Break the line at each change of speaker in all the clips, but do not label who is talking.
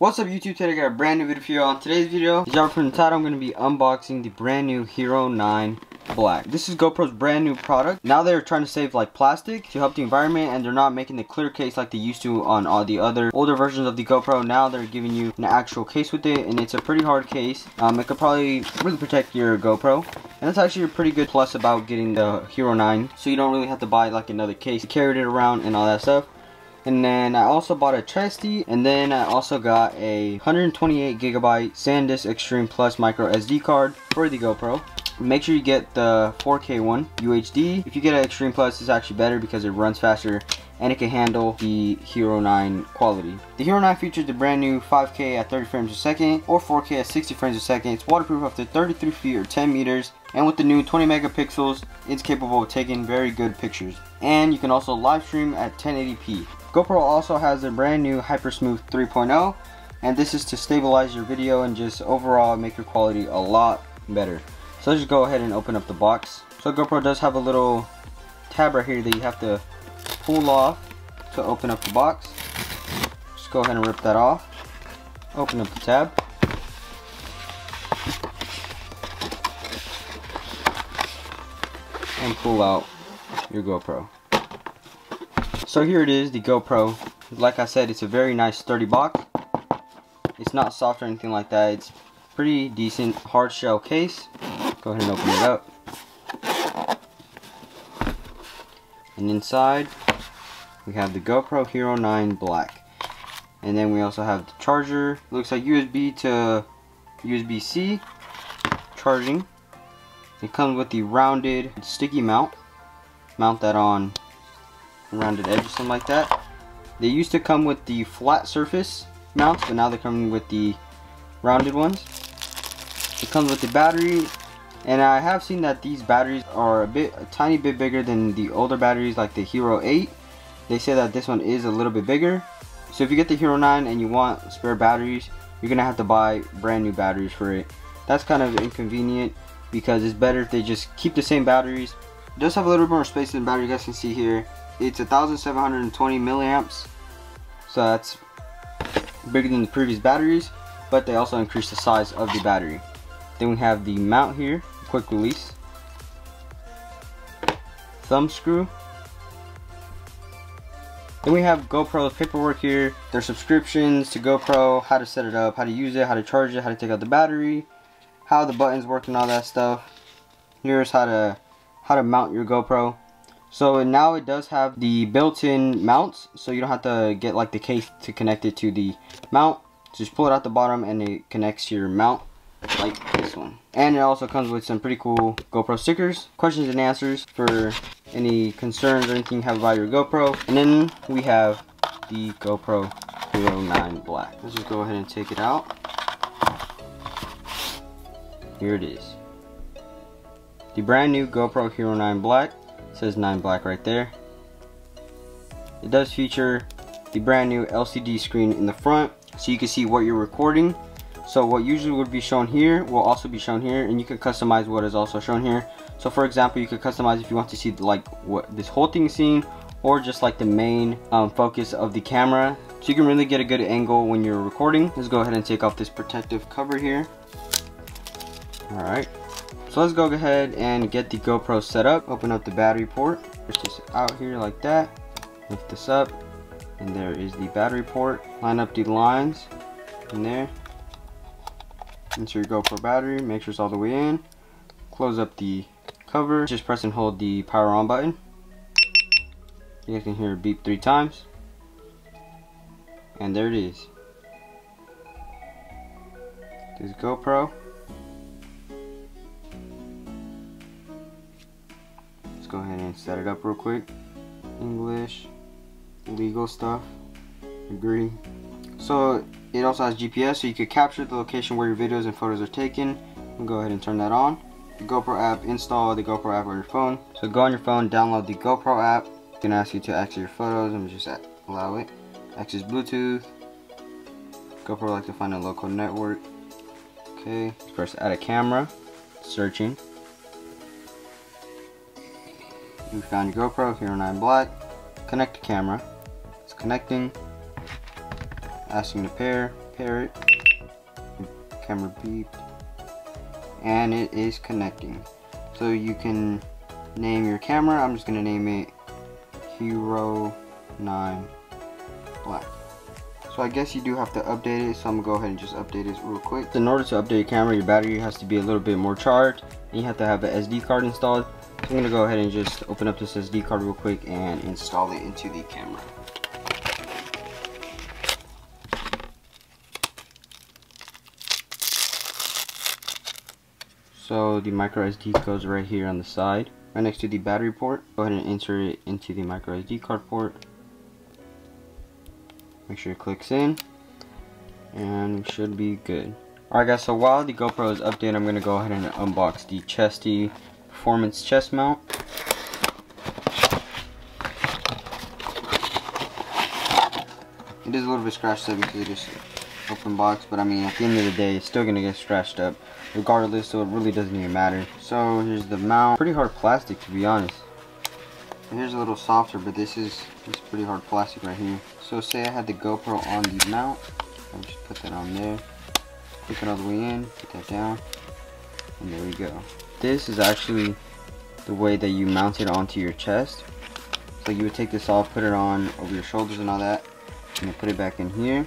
What's up YouTube? Today I got a brand new video for you. In today's video, as y'all from the title, I'm going to be unboxing the brand new Hero 9 Black. This is GoPro's brand new product. Now they're trying to save like plastic to help the environment and they're not making the clear case like they used to on all the other older versions of the GoPro. Now they're giving you an actual case with it and it's a pretty hard case. Um, it could probably really protect your GoPro. And that's actually a pretty good plus about getting the Hero 9. So you don't really have to buy like another case. You carried it around and all that stuff. And then I also bought a chesty, and then I also got a 128 gigabyte SanDisk Extreme Plus micro SD card for the GoPro. Make sure you get the 4K one UHD. If you get an Extreme Plus, it's actually better because it runs faster and it can handle the Hero 9 quality. The Hero 9 features the brand new 5K at 30 frames a second or 4K at 60 frames a second. It's waterproof up to 33 feet or 10 meters and with the new 20 megapixels, it's capable of taking very good pictures. And you can also live stream at 1080p. GoPro also has a brand new HyperSmooth 3.0 and this is to stabilize your video and just overall make your quality a lot better. So let's just go ahead and open up the box. So GoPro does have a little tab right here that you have to pull off to open up the box. Just go ahead and rip that off. Open up the tab. And pull out your GoPro. So here it is, the GoPro. Like I said, it's a very nice sturdy box. It's not soft or anything like that. It's pretty decent hard shell case. Go ahead and open it up. And inside, we have the GoPro Hero 9 Black. And then we also have the charger. Looks like USB to USB-C charging. It comes with the rounded sticky mount. Mount that on rounded edge or something like that. They used to come with the flat surface mounts, but now they're coming with the rounded ones. It comes with the battery, and I have seen that these batteries are a bit, a tiny bit bigger than the older batteries like the Hero 8. They say that this one is a little bit bigger. So if you get the Hero 9 and you want spare batteries, you're gonna have to buy brand new batteries for it. That's kind of inconvenient because it's better if they just keep the same batteries. It does have a little bit more space than the battery you guys can see here it's 1720 milliamps so that's bigger than the previous batteries but they also increase the size of the battery then we have the mount here quick release. Thumb screw. Then we have GoPro's paperwork here. Their subscriptions to GoPro how to set it up how to use it how to charge it how to take out the battery how the buttons work and all that stuff. Here's how to how to mount your GoPro. So now it does have the built-in mounts, so you don't have to get like the case to connect it to the mount. Just pull it out the bottom and it connects to your mount like this one. And it also comes with some pretty cool GoPro stickers, questions and answers for any concerns or anything you have about your GoPro. And then we have the GoPro Hero 9 Black. Let's just go ahead and take it out. Here it is. The brand new GoPro Hero 9 Black says 9 black right there. It does feature the brand new LCD screen in the front so you can see what you're recording. So what usually would be shown here will also be shown here and you can customize what is also shown here. So for example, you could customize if you want to see like what this whole thing is seeing or just like the main um, focus of the camera. So you can really get a good angle when you're recording. Let's go ahead and take off this protective cover here. Alright. So let's go ahead and get the GoPro set up. Open up the battery port. Push this out here like that. Lift this up. And there is the battery port. Line up the lines in there. Insert your GoPro battery. Make sure it's all the way in. Close up the cover. Just press and hold the power on button. You guys can hear it beep three times. And there it is. This GoPro. Let's go ahead and set it up real quick. English, legal stuff, agree. So it also has GPS so you could capture the location where your videos and photos are taken. Go ahead and turn that on. The GoPro app, install the GoPro app on your phone. So go on your phone, download the GoPro app. It's gonna ask you to access your photos and just allow it. Access Bluetooth. GoPro like to find a local network. Okay, press add a camera. Searching. You found your GoPro, Hero 9 Black. Connect the camera. It's connecting. Asking to pair. pair it. Camera beeped. And it is connecting. So you can name your camera. I'm just gonna name it Hero 9 Black. So I guess you do have to update it, so I'm gonna go ahead and just update this real quick. In order to update your camera, your battery has to be a little bit more charged, and you have to have an SD card installed. So I'm gonna go ahead and just open up this SD card real quick and install it into the camera. So the micro SD goes right here on the side, right next to the battery port. Go ahead and insert it into the micro SD card port. Make sure it clicks in, and should be good. Alright guys, so while the GoPro is updated, I'm going to go ahead and unbox the Chesty Performance Chest Mount. It is a little bit scratched up because it is open box, but I mean, at the end of the day, it's still to get scratched up regardless, so it really doesn't even matter. So here's the mount. Pretty hard plastic, to be honest. Here's a little softer, but this is, this pretty hard plastic right here. So say I had the GoPro on the mount. I'll just put that on there. Click it all the way in, put that down, and there we go. This is actually the way that you mount it onto your chest. So you would take this off, put it on over your shoulders and all that, and then put it back in here.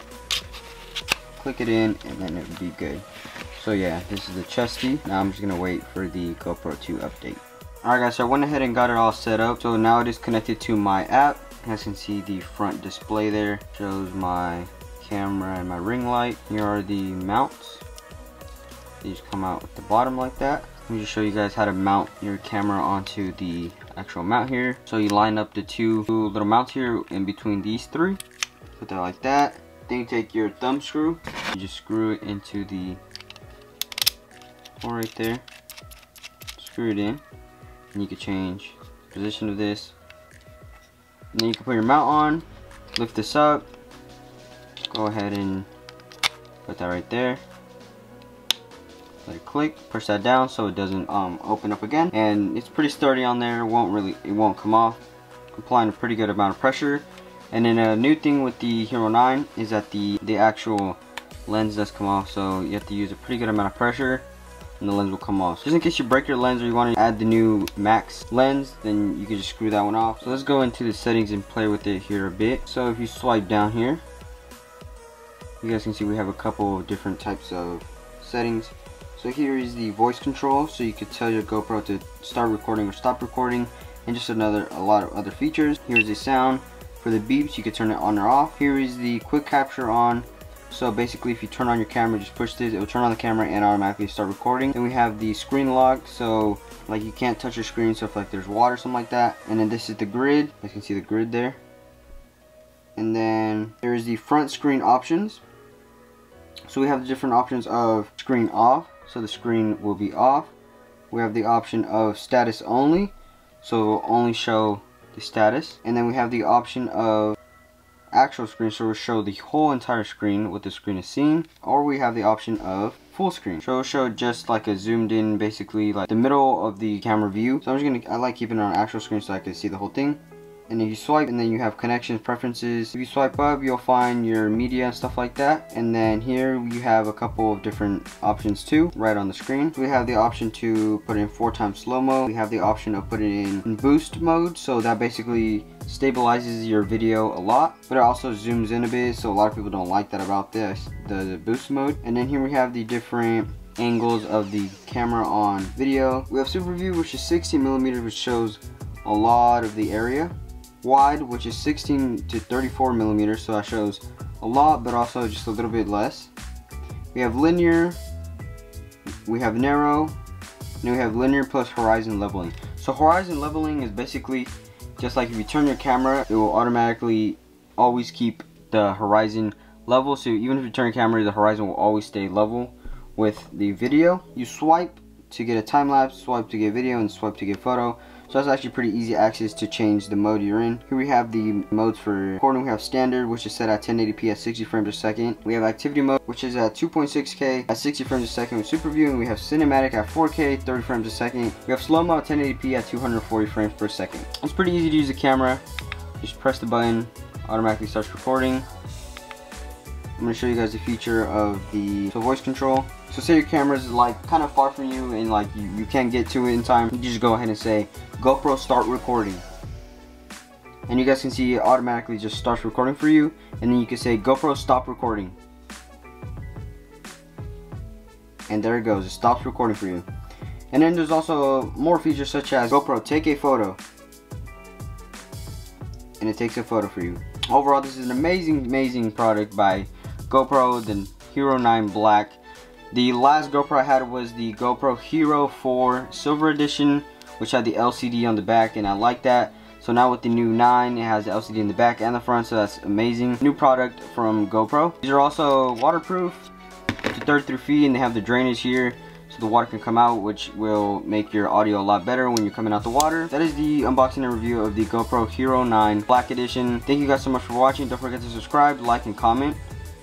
Click it in, and then it would be good. So yeah, this is the chesty. Now I'm just gonna wait for the GoPro 2 update. Alright guys, so I went ahead and got it all set up. So now it is connected to my app. As you can see the front display there shows my camera and my ring light. Here are the mounts. These come out with the bottom like that. Let me just show you guys how to mount your camera onto the actual mount here. So you line up the two little mounts here in between these three. Put that like that. Then you take your thumb screw. You just screw it into the hole right there. Screw it in. And you can change position of this. And then you can put your mount on. Lift this up. Go ahead and put that right there. Let it click. Push that down so it doesn't um, open up again. And it's pretty sturdy on there. It won't really, it won't come off. Applying a pretty good amount of pressure. And then a new thing with the Hero 9 is that the, the actual lens does come off. So you have to use a pretty good amount of pressure and the lens will come off. Just in case you break your lens or you want to add the new max lens, then you can just screw that one off. So let's go into the settings and play with it here a bit. So if you swipe down here, you guys can see we have a couple of different types of settings. So here is the voice control, so you can tell your GoPro to start recording or stop recording, and just another a lot of other features. Here's the sound. For the beeps, you can turn it on or off. Here is the quick capture on. So basically if you turn on your camera, just push this, it will turn on the camera and automatically start recording. Then we have the screen lock, so like you can't touch your screen, so if like there's water, something like that. And then this is the grid, you can see the grid there. And then there's the front screen options. So we have the different options of screen off, so the screen will be off. We have the option of status only, so it will only show the status. And then we have the option of actual screen so we'll show the whole entire screen what the screen is seeing or we have the option of full screen so it'll show just like a zoomed in basically like the middle of the camera view so I'm just gonna I like keeping it on actual screen so I can see the whole thing and then you swipe and then you have connections preferences. If you swipe up you'll find your media and stuff like that. And then here you have a couple of different options too right on the screen. We have the option to put in four times slow-mo. We have the option of putting in boost mode so that basically stabilizes your video a lot but it also zooms in a bit so a lot of people don't like that about this the, boost mode. And then here we have the different angles of the camera on video. We have super view which is 60 millimeters which shows a lot of the area wide which is 16 to 34 millimeters so that shows a lot but also just a little bit less. We have linear we have narrow and we have linear plus horizon leveling. So horizon leveling is basically just like if you turn your camera it will automatically always keep the horizon level. So even if you turn your camera the horizon will always stay level with the video. You swipe to get a time lapse swipe to get video and swipe to get photo so that's actually pretty easy access to change the mode you're in. Here we have the modes for recording. We have standard, which is set at 1080p at 60 frames a second. We have activity mode, which is at 2.6K at 60 frames a second with super view. And we have cinematic at 4K, 30 frames a second. We have slow-mo at 1080p at 240 frames per second. It's pretty easy to use the camera. Just press the button, automatically starts recording. Going to show you guys the feature of the so voice control. So say your camera is like kind of far from you and like you, you can't get to it in time. You just go ahead and say GoPro start recording. And you guys can see it automatically just starts recording for you. And then you can say GoPro stop recording. And there it goes, it stops recording for you. And then there's also more features such as GoPro take a photo. And it takes a photo for you. Overall, this is an amazing, amazing product by GoPro, the Hero 9 Black. The last GoPro I had was the GoPro Hero 4 Silver Edition, which had the LCD on the back, and I like that. So now with the new 9, it has the LCD in the back and the front, so that's amazing. New product from GoPro. These are also waterproof to 33 feet, and they have the drainage here so the water can come out which will make your audio a lot better when you're coming out the water. That is the unboxing and review of the GoPro Hero 9 Black Edition. Thank you guys so much for watching. Don't forget to subscribe, like, and comment.